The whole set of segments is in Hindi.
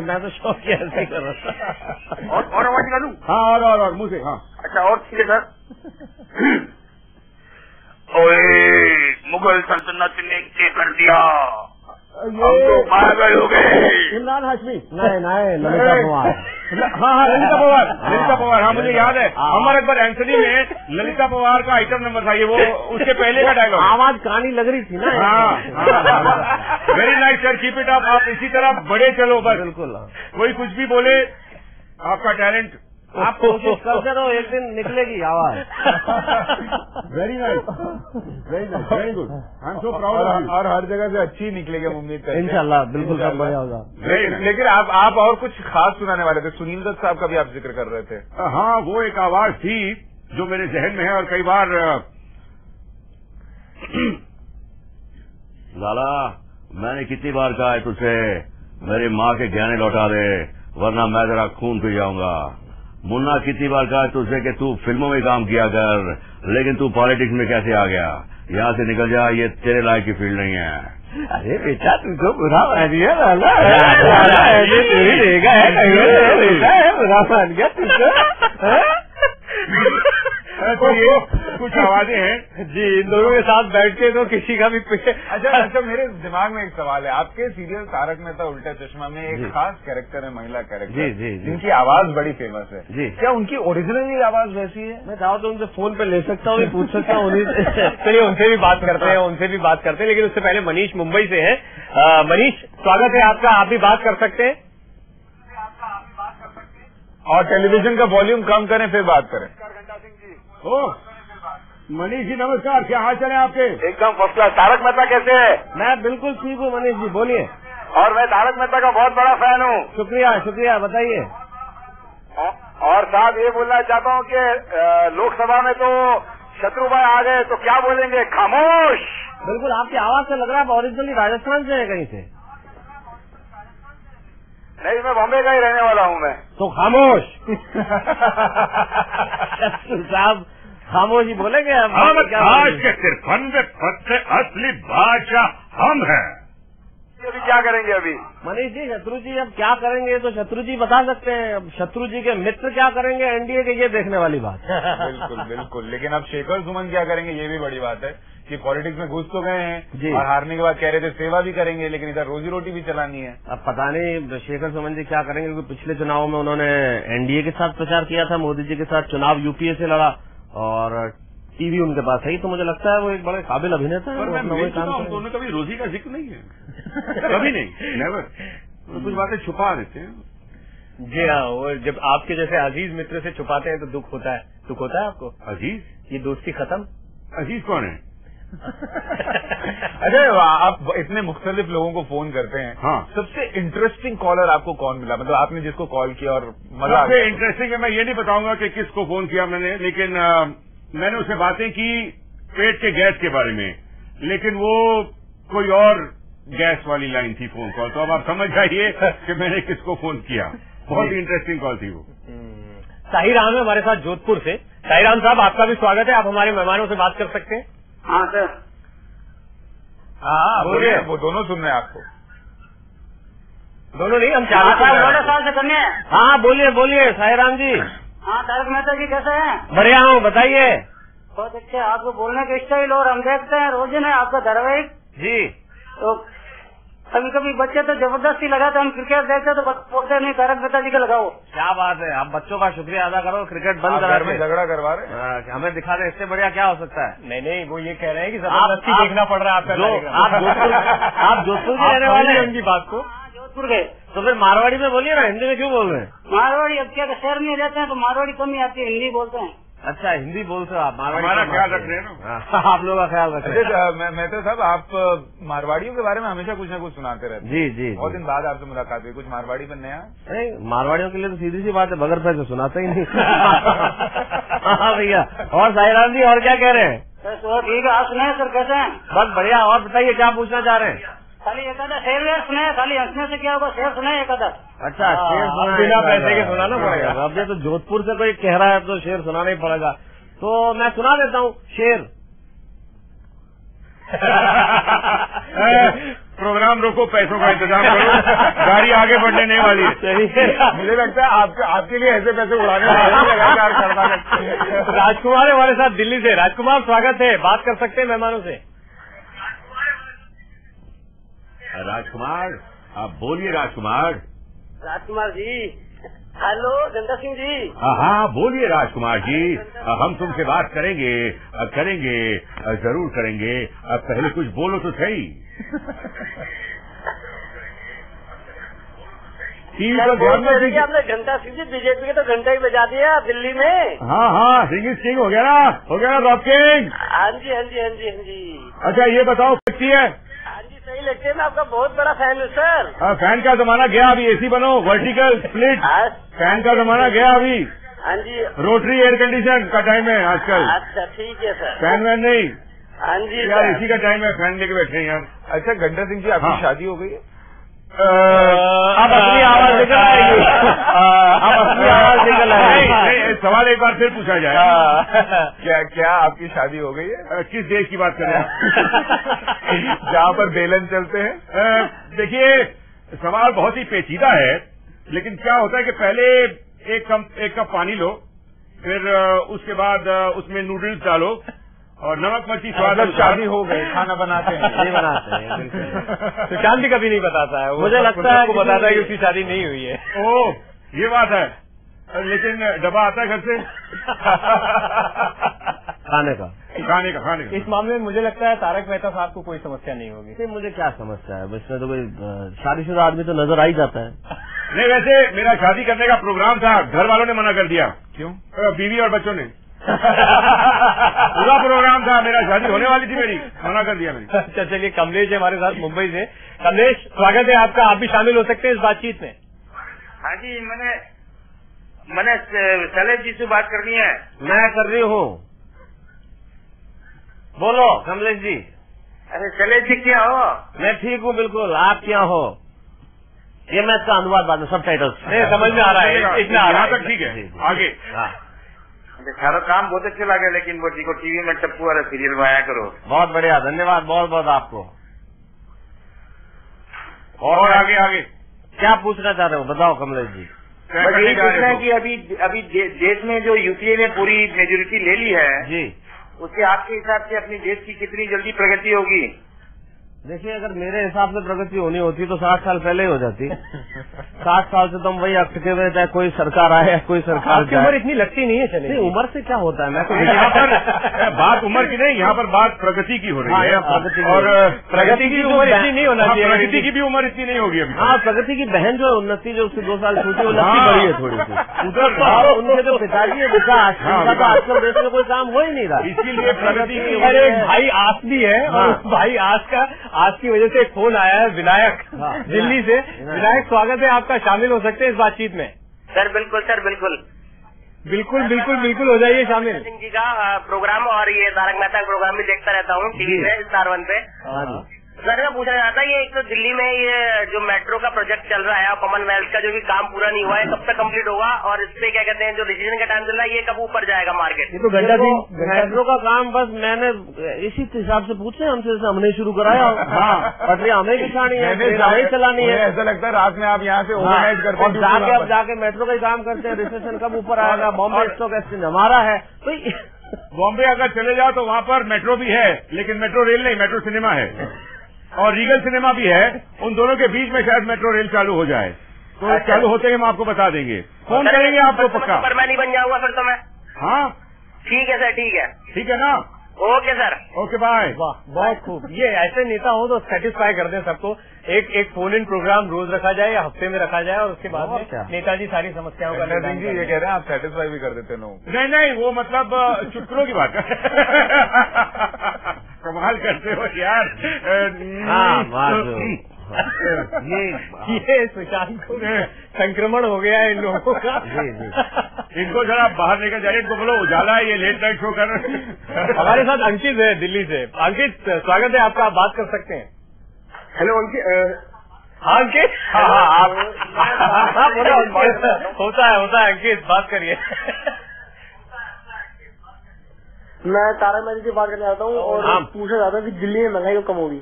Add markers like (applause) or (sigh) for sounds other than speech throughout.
मैं तो शौक ही ऐसे कर रहा था और और आवाज़ निकालू? हाँ और और और मुझे हाँ। अच्छा और ठीक है सर। ओए मुगल सल्तनत ने कर दिया? तो पागल हो गए। इमरान हाशमी। नहीं नहीं ललिता पवार। (laughs) हाँ हाँ ललिता पवार ललिता पवार हाँ मुझे याद है। हाँ। अमर अकबर एंथनी में ललिता पवार का आइटम नंबर था ये वो उसके पहले का डायलॉग (laughs) आवाज़ कहानी लग रही थी ना। हाँ very nice sir keep it up आप इसी तरह बड़े चलो बस। बिल्कुल। कोई कुछ भी बोले आपका टैलेंट आप कोशिश करते रहो एक दिन निकलेगी आवाज़। Very nice very nice very good I am so proud और हर जगह से अच्छी निकलेगी उम्मीद करते हैं। इंशाल्लाह बिल्कुल सब बढ़िया होगा। लेकिन लेकिन आप आप और कुछ खास सुनाने वाले थे। सुनील दत्त साहब का भी आप ज़िक्र कर रहे थे। हाँ वो एक आवाज़ थी जो मेरे जहन में है और कई बार (clears throat) लाला मैंने कितनी बार कहा है तुझसे मेरी माँ के गहने लौटा दे वरना मैं जरा खून पी जाऊँगा। मुन्ना कितनी बार कहा तुझसे कि तू फ़िल्मों में काम किया कर लेकिन तू पॉलिटिक्स में कैसे आ गया? यहाँ से निकल जा ये तेरे लायक की फ़ील्ड नहीं है। अरे बेटा तुमको बुरा मान गया लाला ऐसे थोड़ी रहेगा है बुरा मान गया तो ये कुछ आवाज़ें हैं। जी इन दोनों के साथ बैठ के तो किसी का भी अच्छा अच्छा मेरे दिमाग में एक सवाल है। आपके सीरियल तारक मेहता उल्टा चश्मा में एक खास कैरेक्टर है महिला कैरेक्टर। जी, जी, जी। जिनकी आवाज़ बड़ी फ़ेमस है। जी। क्या उनकी ओरिजिनली आवाज़ वैसी है? मैं चाहो तो उनसे फ़ोन पे ले सकता हूँ पूछ सकता हूँ (laughs) चलिए उनसे भी बात करते हैं उनसे भी बात करते हैं लेकिन उससे पहले मनीष मुंबई से है। मनीष स्वागत है आपका आप भी बात कर सकते हैं। और टेलीविज़न का वॉल्यूम कम करें फिर बात करें। ओ मनीष जी नमस्कार क्या हाल चाल है आपके? एकदम फ़र्स्ट क्लास तारक मेहता कैसे है? मैं बिल्कुल ठीक हूँ मनीष जी बोलिए। और मैं तारक मेहता का बहुत बड़ा फ़ैन हूँ। शुक्रिया शुक्रिया बताइए। और साहब ये बोलना चाहता हूँ कि लोकसभा में तो शत्रु भाई आ गए तो क्या बोलेंगे? खामोश! बिल्कुल आपकी आवाज़ से लग रहा है आप ओरिजिनली राजस्थान से है कहीं से? नहीं मैं बॉम्बे का ही रहने वाला हूँ मैं। तो खामोश! (laughs) (laughs) साहब खामोशी ही बोलेंगे हम आज के तिरपन में पत्ते असली बादशाह हम हैं। अभी क्या करेंगे अभी? मनीष जी शत्रु जी अब क्या करेंगे? तो शत्रु जी बता सकते हैं। अब शत्रु जी के मित्र क्या करेंगे? एनडीए के ये देखने वाली बात। (laughs) बिल्कुल बिल्कुल। लेकिन अब शेखर सुमन क्या करेंगे? ये भी बड़ी बात है कि पॉलिटिक्स में घुस तो गए हैं और हारने के बाद कह रहे थे सेवा भी करेंगे लेकिन इधर रोजी रोटी भी चलानी है। अब पता नहीं शेखर सुमन जी क्या करेंगे? क्योंकि पिछले चुनाव में उन्होंने एनडीए के साथ प्रचार किया था मोदी जी के साथ चुनाव यूपीए से लड़ा और टीवी उनके पास है तो मुझे लगता है वो एक बड़े काबिल अभिनेता है मैं मिल चुका हूँ, कभी रोजी का ज़िक्र नहीं है। (laughs) कभी नहीं नेवर तो कुछ बातें छुपा देते हैं। जी हाँ वो जब आपके जैसे अज़ीज़ मित्र से छुपाते हैं तो दुख होता है। दुख होता है आपको? अज़ीज़? ये दोस्ती खत्म? अज़ीज़ कौन है? (laughs) अरे आप इतने मुख्तलिफ़ लोगों को फ़ोन करते हैं। हाँ। सबसे इंटरेस्टिंग कॉलर आपको कौन मिला? मतलब आपने जिसको कॉल किया और मज़ा सबसे इंटरेस्टिंग है मैं ये नहीं बताऊँगा कि किसको फ़ोन किया मैंने लेकिन मैंने उससे बातें की पेट के गैस के बारे में लेकिन वो कोई और गैस वाली लाइन थी फ़ोन कॉल तो अब आप समझ जाइए कि मैंने किसको फ़ोन किया बहुत ही इंटरेस्टिंग कॉल थी वो साहिर राम है हमारे साथ जोधपुर से साहिर राम साहब आपका भी स्वागत है आप हमारे मेहमानों से बात कर सकते हैं हाँ सर हाँ बोलिए। वो दोनों सुन रहे हैं आपको दोनों नहीं हम चारों साल से करने हैं हाँ बोलिए बोलिए साईराम जी हाँ तारक मेहता जी कैसे हैं? बढ़िया हूँ बताइए। बहुत अच्छे आपको बोलने का स्टाइल और हम देखते हैं रोज ही ना आपका धारावाहिक जी। तो कभी कभी बच्चे तो ज़बरदस्ती लगाते हम क्रिकेट देखते तो बोलते नहीं तारक मेहता जी का लगाओ। क्या बात है आप बच्चों का शुक्रिया अदा करो क्रिकेट बंद करा में झगड़ा करवा रहे हैं? हाँ, हमें दिखा दे इससे बढ़िया क्या हो सकता है? नहीं नहीं वो ये कह रहे हैं कि ज़बरदस्ती देखना पड़ रहा है आपका आप जोधपुर के रहने वाले हैं उनकी बात को? हाँ जोधपुर गए। तो फिर मारवाड़ी में बोलिए ना हिंदी में क्यों बोल रहे हैं? मारवाड़ी अब क्या शहर में रहते हैं तो मारवाड़ी कम ही आती है हिंदी बोलते हैं। अच्छा हिंदी बोलते हो आप मारवाड़ी हमारा कम ख्याल रख रहे हैं। हाँ, आप लोगों का ख्याल रख रहे हैं अच्छा मैं मेहता साहब आप मारवाड़ियों के बारे में हमेशा कुछ ना कुछ सुनाते रहते हैं। जी जी बहुत दिन बाद आपसे मुलाकात हुई कुछ मारवाड़ी में नया? नहीं मारवाड़ियों के लिए तो सीधी सी बात है बगैर पैसे सुनाते ही नहीं। हाँ भैया और साईराम जी और क्या कह रहे हैं? तो ठीक है आप सुनाए सर कैसे हैं? बस बढ़िया और बताइए क्या पूछना चाह रहे हैं? खाली एक आधा शेर वेर सुनाए खाली हंसने से क्या होगा? शेर सुनाए एक आधा अच्छा हाँ, शेर सुना बिना पैसे के सुनाना पड़ेगा। अब ये तो जोधपुर से कोई कह रहा है तो शेर सुनाना ही पड़ेगा। तो मैं सुना देता हूँ शेर। (laughs) प्रोग्राम रोको पैसों का इंतज़ाम करो। गाड़ी आगे बढ़ने नहीं वाली है। सही। है मुझे लगता है आपके आपके लिए ऐसे पैसे उड़ाने वाले लगातार करना राजकुमार हमारे साथ दिल्ली से। राजकुमार स्वागत है। बात कर सकते हैं मेहमानों से। राजकुमार आप बोलिए राजकुमार। राजकुमार जी हेलो जनता सिंह जी। हाँ हाँ बोलिए राजकुमार जी। हम तुमसे बात करेंगे करेंगे ज़रूर करेंगे। पहले कुछ बोलो तो सही। आपने? घंटा सिंह जी बीजेपी के तो घंटा ही बजा दिया दिल्ली में। हाँ हाँ सिंह सिंह हो गया ना हो गया ना रॉब किंग हाँ जी हाँ जी हाँ जी हाँ जी। अच्छा ये बताओ कितनी है? हाँ लगते मैं आपका बहुत बड़ा फ़ैन हूँ सर अ, फ़ैन का जमाना गया अभी एसी बनो वर्टिकल स्प्लिट हाँ। फ़ैन का जमाना गया अभी. हाँ जी। रोटरी एयर कंडीशन का टाइम है आजकल. अच्छा ठीक है सर फ़ैन वैन नहीं. हाँ जी यार इसी का टाइम है फ़ैन लेके बैठे हैं यार. अच्छा घंटा सिंह जी आपकी हाँ। शादी हो गई है? अब अपनी आवाज़ निकल आएगी। अब अपनी आवाज़ निकल आएगी। सवाल एक बार फिर पूछा जाए। हाँ। क्या क्या आपकी शादी हो गई है? किस देश की बात कर रहे हैं जहाँ पर बेलन चलते हैं। देखिए सवाल बहुत ही पेचीदा है लेकिन क्या होता है कि पहले एक कप एक कप पानी लो फिर उसके बाद उसमें नूडल्स डालो और नमक मिर्ची स्वाद मतलब शादी हो गई खाना बनाते हैं। (laughs) नहीं बनाते हैं सुशांत भी कभी नहीं बताता है मुझे लगता है बताता है कि उसकी शादी नहीं हुई है। ओ ये बात है। लेकिन डब्बा आता है घर से। (laughs) खाने का। खाने का खाने का। इस मामले में मुझे लगता है तारक मेहता साहब को कोई समस्या नहीं होगी। नहीं मुझे क्या समस्या है? इसमें तो कोई शादीशुदा आदमी तो नज़र आ ही जाता है। नहीं वैसे मेरा शादी करने का प्रोग्राम था घर वालों ने मना कर दिया। क्यों? बीवी और बच्चों ने। पूरा प्रोग्राम था मेरा शादी होने वाली थी मेरी मना कर दिया मैंने। अच्छा चलिए कमलेश है हमारे साथ मुंबई से। कमलेश स्वागत है आपका आप भी शामिल हो सकते हैं इस बातचीत में। हाँ जी मैंने मैंने शैलेश जी से बात करनी है। मैं कर रही हूँ। बोलो कमलेश जी। अरे शैलेश जी क्या हो? मैं ठीक हूँ बिल्कुल। आप क्या हो? ये मैं इसका अनुवाद बाद में सब टाइटल समझ में आ रहा है। इतना आ रहा यहाँ है तक ठीक है। आगे। हाँ। सारा काम बहुत अच्छे लगे लेकिन वो जी को टीवी में टप्पू वाला सीरियल में आया करो। बहुत बढ़िया धन्यवाद बहुत बहुत आपको। और आगे आगे। क्या पूछना चाह रहे हो? बताओ कमलेश जी। यही पूछना है हो? कि अभी अभी दे- देश में जो यूपीए ने पूरी मेजोरिटी ले ली है जी उससे आपके हिसाब से अपने देश की कितनी जल्दी प्रगति होगी देखिए अगर मेरे हिसाब से प्रगति होनी होती तो साठ साल पहले ही हो जाती। साठ साल से तो हम वही अटके हुए चाहे कोई सरकार आए या कोई सरकार आपकी उम्र इतनी लगती नहीं है चलिए। नहीं उम्र से क्या होता है? मैं तो यहाँ पर बात उम्र की नहीं यहाँ पर बात प्रगति की हो रही हाँ, है। प्रगति की। और प्रगति की उम्र इतनी नहीं होना हाँ, चाहिए। प्रगति की भी उम्र इतनी नहीं होगी अभी। हाँ प्रगति की बहन जो है उन्नति जो उससे दो साल छोटी है, उन्नति हाँ। बड़ी है थोड़ी सी। उधर और उनके जो पिताजी है विकास उनका तो आजकल देश में कोई काम हो ही नहीं रहा। इसीलिए प्रगति की अरे भाई आस भी है और हाँ। भाई आस का आज की वजह से एक फ़ोन आया है विनायक। हाँ, दिल्ली से। विनायक। स्वागत है आपका। शामिल हो सकते हैं इस बातचीत में? सर बिल्कुल सर बिल्कुल। बिल्कुल बिल्कुल बिल्कुल हो जाइए शामिल। सिंह जी का प्रोग्राम और ये तारक मेहता का प्रोग्राम भी देखता रहता हूँ टीवी पे स्टार वन पे। हाँ सर मैं पूछना चाहता ये एक तो दिल्ली में ये जो मेट्रो का प्रोजेक्ट चल रहा है और कॉमनवेल्थ का जो भी काम पूरा नहीं हुआ है कब तक कंप्लीट होगा? और इस पे क्या कहते हैं जो डिसीज़न का टाइम चल रहा है ये कब ऊपर जाएगा मार्केट ये तो घंटा सिंह मेट्रो का काम बस मैंने इसी हिसाब से पूछे हमसे हमने शुरू कराया। (laughs) हाँ पटरी हमें बिछानी है हमें चलानी है। ऐसा लगता है रात में आप यहाँ से हाँ, ओवरनाइट करते हैं जाके अब जाके मेट्रो का ही काम करते हैं रिसेप्शन कब ऊपर आएगा बॉम्बे स्टॉक एक्सचेंज हमारा है। तो बॉम्बे अगर चले जाओ तो वहाँ पर मेट्रो भी है लेकिन मेट्रो रेल नहीं मेट्रो सिनेमा है। (laughs) और रीगल सिनेमा भी है उन दोनों के बीच में शायद मेट्रो रेल चालू हो जाए। तो चालू होते ही हम आपको बता देंगे। फ़ोन करेंगे आपको पक्का। पर मैं नहीं बन जाऊँगा फिर तो मैं। हाँ। ठीक है सर ठीक है। ठीक है ना? Okay sir. ओके बाय वाह बहुत खूब। ये ऐसे नेता हो तो सेटिस्फाई कर दें सबको। एक एक फ़ोन इन प्रोग्राम रोज रखा जाए या हफ़्ते में रखा जाए और उसके बाद में नेताजी सारी समस्याओं का निदान जी ये कह रहे हैं आप सेटिस्फाई भी कर देते हैं नहीं नहीं वो मतलब (laughs) चुटकुलों की बात। है कमाल करते हो यार। हाँ, (laughs) ये ये सुशांत को संक्रमण हो गया है इन लोगों का। जी, जी। इनको जरा बाहर लेकर जाइए इनको बोलो उजाला है ये लेट नाइट शो कर। रहे हैं हमारे साथ अंकित है दिल्ली से। अंकित स्वागत है आपका आप बात कर सकते हैं। हेलो अंकित हाँ अंकित? हाँ हाँ आप हाँ बोलो अंकित। होता है होता है अंकित बात करिए। मैं तारा मैजिक से बात करना चाहता हूँ और हाँ। पूछना चाहता हूँ कि दिल्ली में महँगाई कब कम होगी?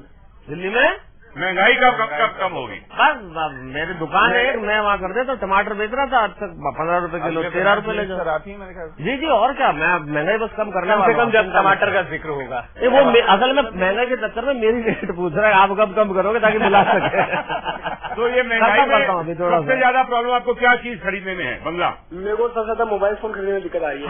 दिल्ली में? महँगाई कब कब कब कम होगी? बस मेरी दुकान है एक, मैं वहाँ कर देता हूँ, टमाटर बेच रहा था आज तक पंद्रह रुपए किलो तेरह रुपए ले है जी जी और क्या मैं महँगाई बस कम करना कम से कम जब टमाटर का ज़िक्र होगा। ये वो असल में महँगाई के चक्कर में मेरी रेट पूछ रहा है आप कब कम करोगे ताकि मिला सके? तो ये महँगाई हूँ अभी में सबसे ज़्यादा प्रॉब्लम आपको क्या चीज़ खरीदने में है? बंगला। मेरे को सबसे ज़्यादा मोबाइल फ़ोन खरीदने में दिक्कत आ रही है।